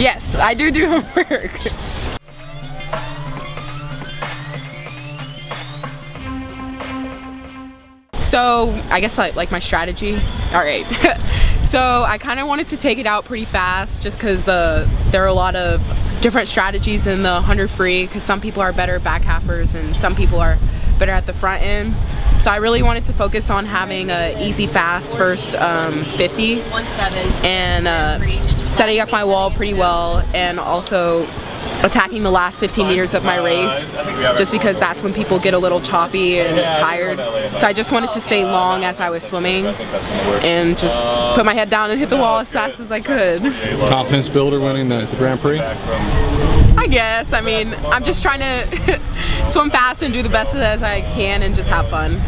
Yes, I do do homework. So I guess like, like my strategy. All right. so I kind of wanted to take it out pretty fast just because uh, there are a lot of different strategies in the 100 free because some people are better back halfers and some people are better at the front end. So I really wanted to focus on having a easy fast first um, 50 and uh, setting up my wall pretty well and also attacking the last 15 meters of my race just because that's when people get a little choppy and tired. So I just wanted to stay long as I was swimming and just put my head down and hit the wall as fast as I could. Confidence builder winning the, the Grand Prix? I guess. I mean, I'm just trying to swim fast and do the best as I can and just have fun.